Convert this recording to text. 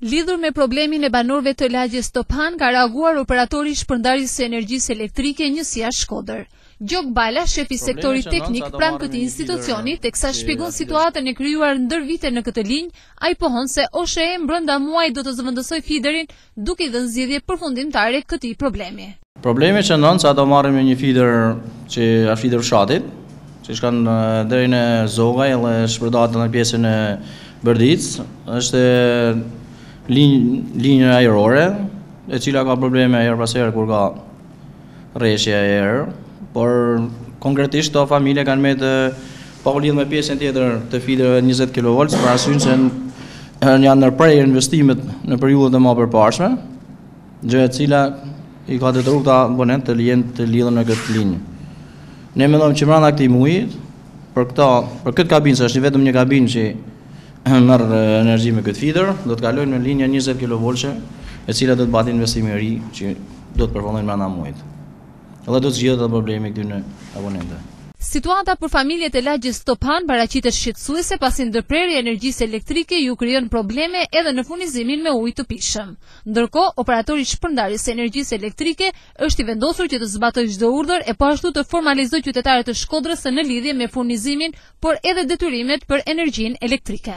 Lidhur me problemin e banorëve të lagjes Tophan ka reaguar operatori i shpërndarjes së energjisë elektrike njësia Shkodër. Gjok Bala, shef i sektorit teknik pranë këtij institucioni, teksa shpjegon situatën e krijuar ndër vite në këtë linjë, ai pohon se OSHEE mbrenda muajit do të zëvendësojë fiderin duke i dhënë zgjidhje përfundimtare këtij problemi. Problemi qëndron se ato marrin me një fider që është fider fshatit, që shkon deri në Zogaj dhe shpërndahet edhe pjesën e Bërdicës, është linjë linjë ajrore, e cila ka probleme herë pas herë kur ka reshje e erë, por konkretisht këto familje kanë met pa u lidhë me pjesën tjetër të fiderve 20 kV, për arsyen se janë ndërpre investimet në periudhat e mëparshme, gjë e cila i ka detyru këta abonentë të jenë të lidhun me këtë linjë. Ne mendojmë që mrenda këti mujit, për, këta, për këtë kabinë, se është vetëm një kabinë që merr energji me këtë fider, do të kalojnë në linjën 20 kilovoltëshe, e cila do të bëhet investim i ri që do të përfundojë brenda muajit. Dhe do të zgjidhet edhe problemi i këtyne abonentëve. Situata për familjet e lagjes Tophan paraqitet shqetësuese pasi ndërprerja e energjisë elektrike ju krijon probleme edhe në furnizimin me ujë të pijshëm. Ndërkohë, operatori i shpërndarjes së energjisë elektrike është i vendosur që të zbatojë çdo urdhër e po ashtu të formalizojë qytetarët e Shkodrës në lidhje me furnizimin por edhe detyrimet për energjinë elektrike.